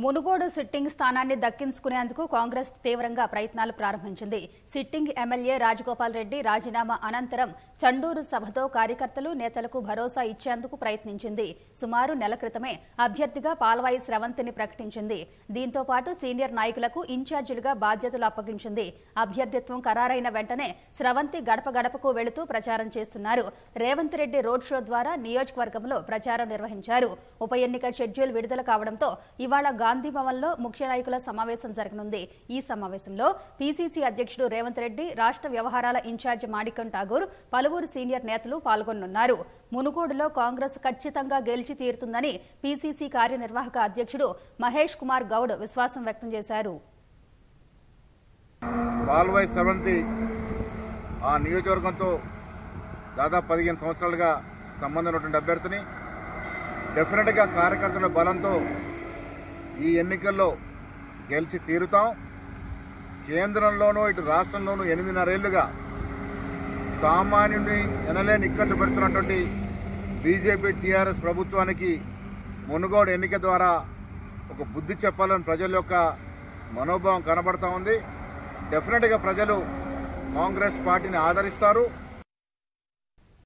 Munugode sitting స్థానాన్ని దక్కించుకునేందుకు కాంగ్రెస్ తీవ్రంగా ప్రయత్నాలు ప్రారంభించింది. సిట్టింగ్ ఎమ్మెల్యే రాజగోపాల్ రెడ్డి రాజీనామా అనంతరం చండూరు సభతో కార్యకర్తలు నేతలకు భరోసా ఇచ్చేందుకు ప్రయత్నించింది. సుమారు నెల క్రితమే అభ్యర్థిగా పాల్వాయి స్రవంతిని ప్రకటించింది. దీంతో పాటు సీనియర్ నాయకులకు ఇన్ఛార్జీలుగా బాధ్యతలు అప్పగించింది. అభ్యర్థిత్వం ఖరారైన వెంటనే స్రవంతి గడప గడపకు వెళుతూ ప్రచారం చేస్తున్నారు. రేవంత్ రెడ్డి రోడ్ షో ద్వారా నియోజకవర్గంలో ప్రచారం నిర్వహించారు. ఉప ఎన్నిక షెడ్యూల్ విడుదల కావడంతో ఇవాళ గాంధీ భవన్లో ముఖ్య నాయకుల సమావేశం జరగనుంది. ఈ సమావేశంలో పీసీసీ అధ్యక్షుడు రేవంత్ రెడ్డి రాష్ట్ర వ్యవహారాల ఇన్ఛార్జి మాణికం ఠాగూర్ పలువురు సీనియర్ నేతలు పాల్గొనున్నారు మునుగోడులో కాంగ్రెస్ ఖచ్చితంగా గెలిచి తీరుతుందని పీసీసీ కార్యనిర్వాహక అధ్యక్షుడు మహేష్ కుమార్ గౌడ్ విశ్వాసం వ్యక్తం చేశారు. ఆ నియోజకవర్గంతో దాదాపు పదిహేను సంవత్సరాలుగా సంబంధం ఉన్నటువంటి అభ్యర్థిని. డెఫినెట్గా కార్యకర్తల బలంతో ఈ ఎన్నికల్లో గెలిచి తీరుతాం. కేంద్రంలోనూ ఇటు రాష్ట్రంలోనూ ఎనిమిదిన్నరేళ్ళుగా సామాన్యుని ఎనలేని ఇక్కట్లు పెడుతున్నటువంటి బీజేపీ టీఆర్ఎస్ ప్రభుత్వానికి మునుగోడు ఎన్నిక ద్వారా ఒక బుద్ధి చెప్పాలని ప్రజల యొక్క మనోభావం కనబడతా ఉంది. డెఫినెట్గా ప్రజలు కాంగ్రెస్ పార్టీని ఆదరిస్తారు.